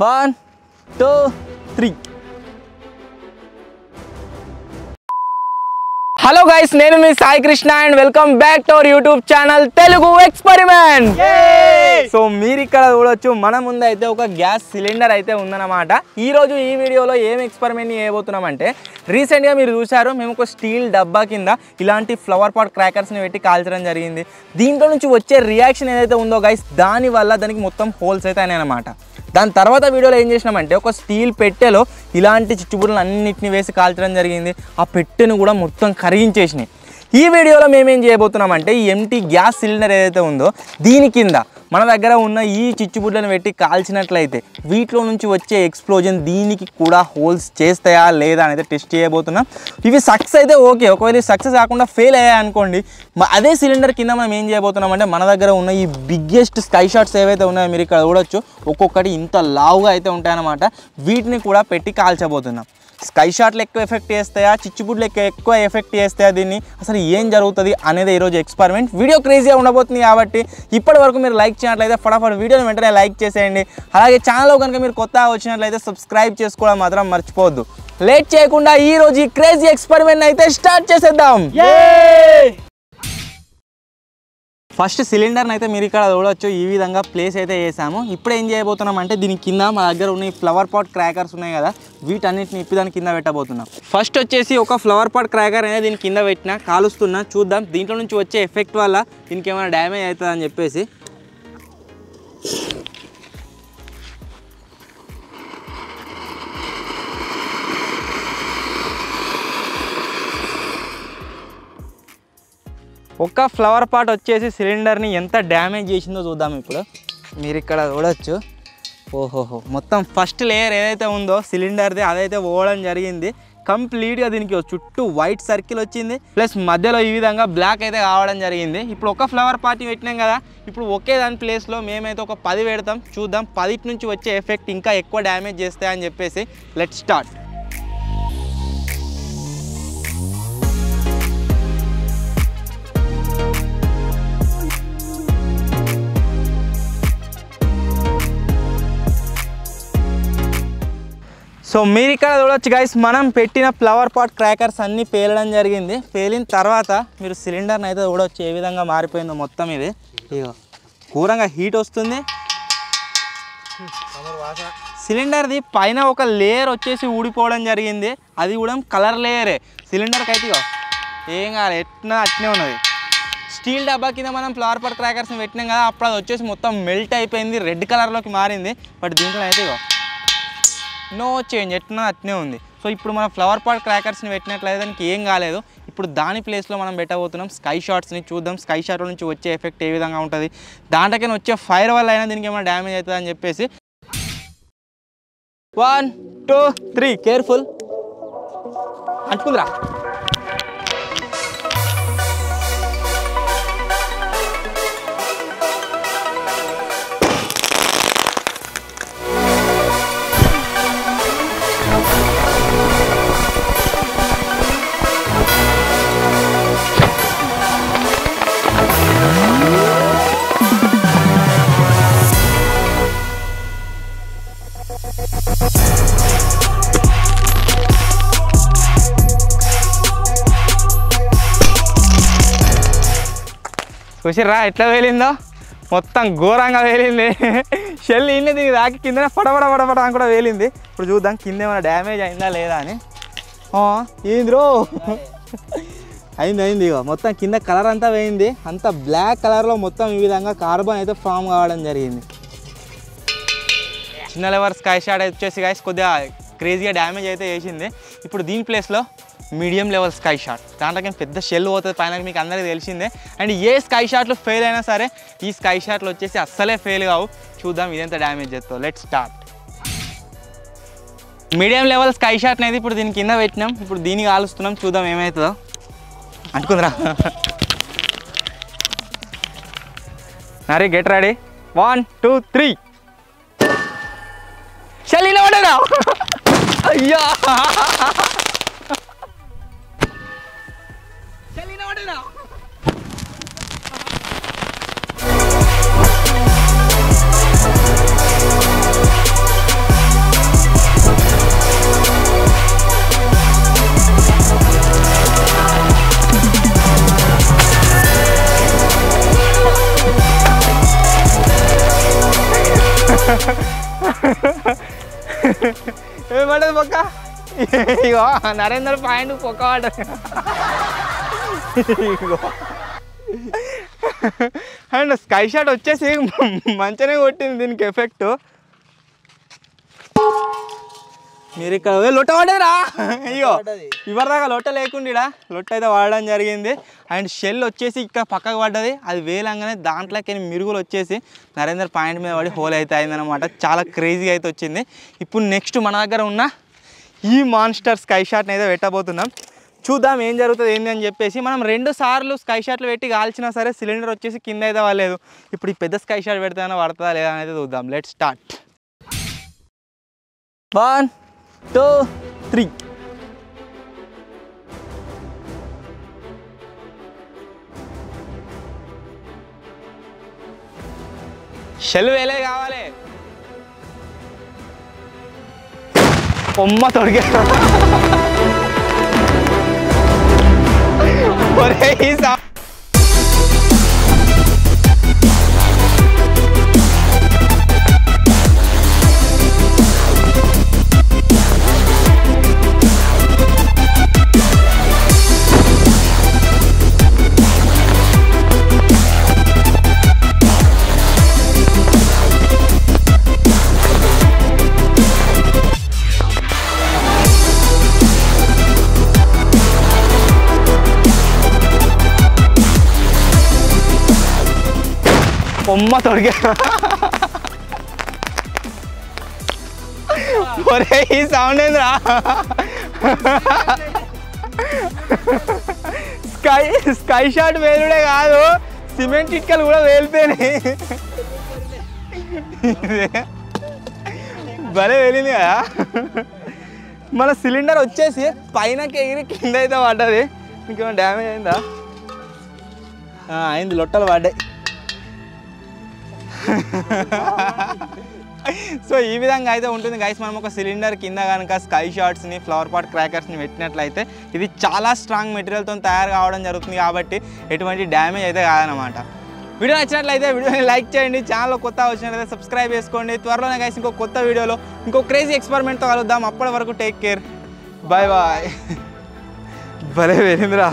1, 2, 3. Hello guys, my name is Sai Krishna and welcome back to our YouTube channel Telugu Experiment. Yay! So మీరు ఇక్కడ చూడొచ్చు మన ముందు అయితే ఒక గ్యాస్ సిలిండర్ అయితే ఉందన్నమాట ఈ రోజు ఈ వీడియోలో ఏం ఎక్స్పెరిమెంట్ చేయబోతున్నాం అంటే రీసెంట్గా మీరు చూశారు మేము ఒక స్టీల్ డబ్బా కింద ఇలాంటి ఫ్లవర్ పాట్ క్రాకర్స్ని పెట్టి కాల్చడం జరిగింది దీంట్లో నుంచి వచ్చే రియాక్షన్ ఏదైతే ఉందో గైస్ దానివల్ల దానికి మొత్తం హోల్స్ అయితే అనమాట దాని తర్వాత వీడియోలో ఏం చేసినామంటే ఒక స్టీల్ పెట్టెలో ఇలాంటి చిచ్చుబుడ్లను అన్నింటినీ వేసి కాల్చడం జరిగింది ఆ పెట్టెను కూడా మొత్తం కరిగించేసినాయి ఈ వీడియోలో మేమేం చేయబోతున్నామంటే ఈ ఎంటీ గ్యాస్ సిలిండర్ ఏదైతే ఉందో దీని కింద మన దగ్గర ఉన్న ఈ చిచ్చుబుడ్లను పెట్టి కాల్చినట్లయితే వీటిలో నుంచి వచ్చే ఎక్స్ప్లోజన్ దీనికి కూడా హోల్స్ చేస్తాయా లేదా అనేది టెస్ట్ చేయబోతున్నాం ఇవి సక్సెస్ అయితే ఓకే ఒకవేళ సక్సెస్ కాకుండా ఫెయిల్ అయ్యా అనుకోండి అదే సిలిండర్ కింద మనం ఏం చేయబోతున్నాం అంటే మన దగ్గర ఉన్న ఈ బిగ్గెస్ట్ స్కై షాట్స్ ఏవైతే ఉన్నాయో మీరు ఇక్కడ చూడొచ్చు ఒక్కొక్కటి ఇంత లావుగా అయితే ఉంటాయన్నమాట వీటిని కూడా పెట్టి కాల్చబోతున్నాం స్కై షాట్లు ఎక్కువ ఎఫెక్ట్ చేస్తాయా చిచ్చుబుడ్లు ఎక్కువ ఎఫెక్ట్ చేస్తాయా దీన్ని అసలు ఏం జరుగుతుంది అనేది ఈరోజు ఎక్స్పెరిమెంట్ వీడియో క్రేజీగా ఉండబోతుంది కాబట్టి ఇప్పటి వరకు మీరు లైక్ చేయనట్లయితే ఫటాఫట్ వీడియోని వెంటనే లైక్ చేసేయండి అలాగే ఛానల్లో కనుక మీరు కొత్తగా వచ్చినట్లయితే సబ్స్క్రైబ్ చేసుకోవడం మాత్రం మర్చిపోవద్దు లేట్ చేయకుండా ఈరోజు ఈ క్రేజీ ఎక్స్పెరిమెంట్ అయితే స్టార్ట్ చేసేద్దాం ఫస్ట్ సిలిండర్ని అయితే మీరు ఇక్కడ చూడవచ్చు ఈ విధంగా ప్లేస్ అయితే వేసాము ఇప్పుడు ఏం చేయబోతున్నాం అంటే దీని కింద మా దగ్గర ఉన్న ఈ ఫ్లవర్ పాట్ క్రాకర్స్ ఉన్నాయి కదా వీటన్నిటిని ఇప్పి దాని కింద పెట్టబోతున్నాం ఫస్ట్ వచ్చేసి ఒక ఫ్లవర్ పాట్ క్రాకర్ అనేది దీని కింద పెట్టినా కాలుస్తున్నా చూద్దాం దీంట్లో నుంచి వచ్చే ఎఫెక్ట్ వల్ల దీనికి ఏమైనా డ్యామేజ్ అవుతుందని చెప్పేసి ఒక్క ఫ్లవర్ పాట్ వచ్చేసి సిలిండర్ని ఎంత డ్యామేజ్ చేసిందో చూద్దాం ఇప్పుడు మీరు ఇక్కడ చూడొచ్చు ఓహోహో మొత్తం ఫస్ట్ లేయర్ ఏదైతే ఉందో సిలిండర్ది అదైతే పోవడం జరిగింది కంప్లీట్గా దీనికి చుట్టూ వైట్ సర్కిల్ వచ్చింది ప్లస్ మధ్యలో ఈ విధంగా బ్లాక్ అయితే కావడం జరిగింది ఇప్పుడు ఒక ఫ్లవర్ పార్టీ పెట్టినాం కదా ఇప్పుడు ఒకే దాని ప్లేస్లో మేమైతే ఒక పది పెడతాం చూద్దాం పదిటి నుంచి వచ్చే ఎఫెక్ట్ ఇంకా ఎక్కువ డ్యామేజ్ చేస్తాయని చెప్పేసి లెట్ స్టార్ట్ సో మీరు ఇక్కడ చూడవచ్చు గైస్ మనం పెట్టిన ఫ్లవర్ పాట్ క్రాకర్స్ అన్నీ పేలడం జరిగింది పేలిన తర్వాత మీరు సిలిండర్ని అయితే చూడవచ్చు ఏ విధంగా మారిపోయిందో మొత్తం ఇది ఇగో కూరంగా హీట్ వస్తుంది సిలిండర్ది పైన ఒక లేయర్ వచ్చేసి ఊడిపోవడం జరిగింది అది కూడా కలర్ లేయరే సిలిండర్కి అయితే ఏం కాదు ఎట్లా అట్నే ఉన్నది స్టీల్ డబ్బా కింద మనం ఫ్లవర్ పాట్ క్రాకర్స్ని పెట్టినాం కదా అప్పుడు అది వచ్చేసి మొత్తం మెల్ట్ అయిపోయింది రెడ్ కలర్లోకి మారింది బట్ దీంట్లో అయితే ఇగో నో చేంజ్ ఎట్లా అట్నే ఉంది సో ఇప్పుడు మనం ఫ్లవర్ పాట్ క్రాకర్స్ని పెట్టినట్లయితే దానికి ఏం కాలేదు ఇప్పుడు దాని ప్లేస్లో మనం పెట్టబోతున్నాం స్కై షాట్స్ని చూద్దాం స్కై షాట్ నుంచి వచ్చే ఎఫెక్ట్ ఏ విధంగా ఉంటుంది దాంట్లోకైనా వచ్చే ఫైర్ వల్ల అయినా దీనికి ఏమైనా డ్యామేజ్ అవుతుంది అని చెప్పేసి వన్ టూ త్రీ కేర్ఫుల్ అంటుకుందిరా చూసిర్రా ఎట్లా వేలిందో మొత్తం ఘోరంగా వేలింది షెల్ ఇన్ని దీనికి దాకి కిందనే పడబడ పడబడ అని కూడా వేలింది ఇప్పుడు చూద్దాం కింద ఏమైనా డ్యామేజ్ అయిందా లేదా అని ఏంద్రో అయింది అయింది ఇక మొత్తం కింద కలర్ అంతా వేయింది అంత బ్లాక్ కలర్లో మొత్తం ఈ విధంగా కార్బన్ అయితే ఫామ్ కావడం జరిగింది చిన్న లెవర్ స్కై షాట్ వచ్చేసి గాయస్ కొద్దిగా క్రేజీగా డ్యామేజ్ అయితే వేసింది ఇప్పుడు దీని ప్లేస్లో మీడియం లెవెల్ స్కై షాట్ దాంట్లో పెద్ద షెల్ పోతుంది పైన మీకు అందరికీ తెలిసిందే అండ్ ఏ స్కై షాట్లు ఫెయిల్ అయినా సరే ఈ స్కై షాట్లు వచ్చేసి అస్సలే ఫెయిల్ కావు చూద్దాం ఇదెంత డ్యామేజ్ చేస్తావు let start medium level sky shot అనేది ఇప్పుడు దీని కింద పెట్టినాం ఇప్పుడు దీనికి ఆలుస్తున్నాం చూద్దాం ఏమవుతుందో అనుకుందరా నరే get ready one two three చల్లిన వాడరా ஐயா செல்லினா ஓடுடா Ha ha ha. ఏం పడదు పక్క ఇగో నరేంద్ర పాయింట్ పొక్క వాడు అండ్ స్కై షాట్ వచ్చేసి మంచిగానే కొట్టింది దీనికి ఎఫెక్ట్ మీరు ఇక్కడ లొట్ట పడేరా అయ్యో ఇవరిదాకా లొట్ట లేకుండా లొట్ట అయితే వాడడం జరిగింది అండ్ షెల్ వచ్చేసి ఇక్కడ పక్కకు పడ్డది అది వేలంగానే దాంట్లోకి మిరుగులు వచ్చేసి నరేంద్ర పాయింట్ మీద పడి హోల్ అయితే అయిందనమాట చాలా క్రేజీగా అయితే వచ్చింది ఇప్పుడు నెక్స్ట్ మన దగ్గర ఉన్న ఈ మాన్స్టర్ స్కై షాట్ని అయితే పెట్టబోతున్నాం చూద్దాం ఏం జరుగుతుంది ఏంది అని చెప్పేసి మనం రెండు సార్లు స్కై షాట్లు పెట్టి కాల్చినా సరే సిలిండర్ వచ్చేసి కింద అయితే వాళ్ళలేదు ఇప్పుడు ఈ పెద్ద స్కై షాట్ అయినా పడుతుందా లేదా అనేది చూద్దాం let start one two, three. చెల్లు వేలే కావాలి ఉమ్మ తొడిగే ఒరే ఈ బొమ్మ తొడిగా ఒరే ఈ సౌండ్ ఏంద్రా స్కై స్కై షాట్ వేలుడే కాదు సిమెంట్ ఇటుకలు కూడా వేలితేనే భలే వెళ్ళింది కదా మన సిలిండర్ వచ్చేసి పైనకి ఎగిరి కింద అయితే పడ్డది ఇంకేమైనా డ్యామేజ్ అయిందా అయింది లొట్టలు పడ్డాయి సో ఈ విధంగా అయితే ఉంటుంది గైస్ మనం ఒక సిలిండర్ కింద కనుక స్కై షాట్స్ని ఫ్లవర్ పాట్ క్రాకర్స్ని పెట్టినట్లయితే ఇది చాలా స్ట్రాంగ్ మెటీరియల్తో తయారు కావడం జరుగుతుంది కాబట్టి ఎటువంటి డ్యామేజ్ అయితే కాదనమాట వీడియో నచ్చినట్లయితే వీడియోని లైక్ చేయండి ఛానల్ కొత్త వచ్చినట్లయితే సబ్స్క్రైబ్ చేసుకోండి త్వరలోనే గైస్ ఇంకో కొత్త వీడియోలో ఇంకో క్రేజీ ఎక్స్పెరిమెంట్తో కలుద్దాం అప్పటి వరకు టేక్ కేర్ బాయ్ బాయ్ భలే వెళ్ళిందిరా